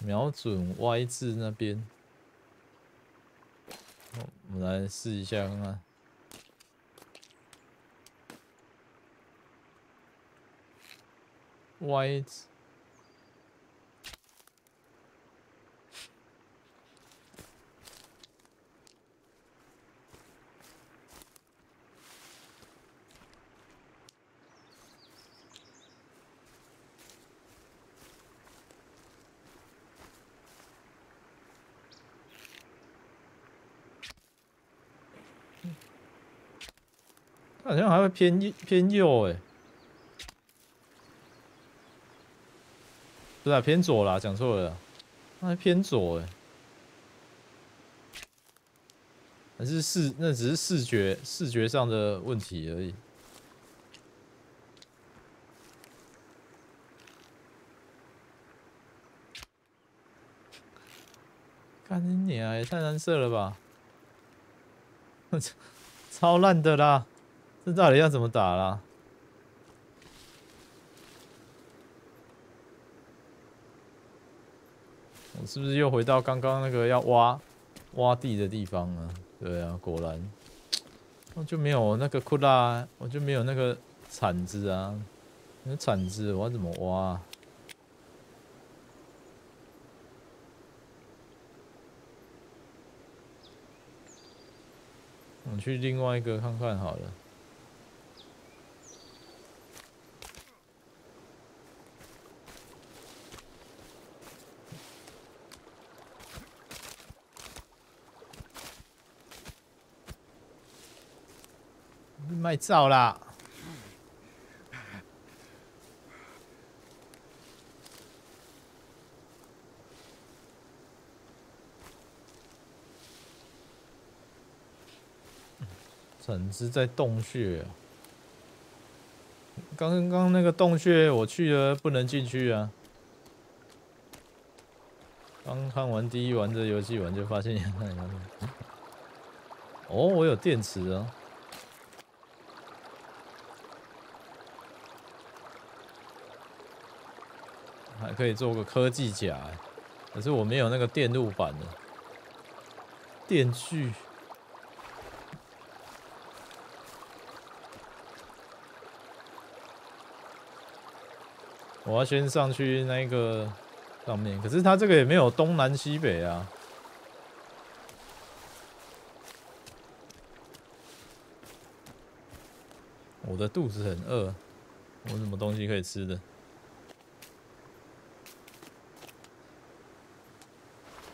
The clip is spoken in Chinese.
瞄准 Y 字那边。我们来试一下看看。Y 字。好像还会偏右偏右哎，不是偏左啦，讲错了，还偏左哎，还是视那只是视觉视觉上的问题而已。看你啊，也太难射了吧！超烂的啦！这到底要怎么打啦？我是不是又回到刚刚那个要挖挖地的地方啊？对啊，果然我就没有那个库拉，我就没有那个铲子啊！那铲子我要怎么挖？我去另外一个看看好了。卖照啦！整只在洞穴。刚刚那个洞穴我去了，不能进去啊！刚看完第一玩这游戏玩就发现，哦，我有电池啊！还可以做个科技甲，可是我没有那个电路板的电锯。我要先上去那个上面，可是它这个也没有东南西北啊。我的肚子很饿，我什么东西可以吃的？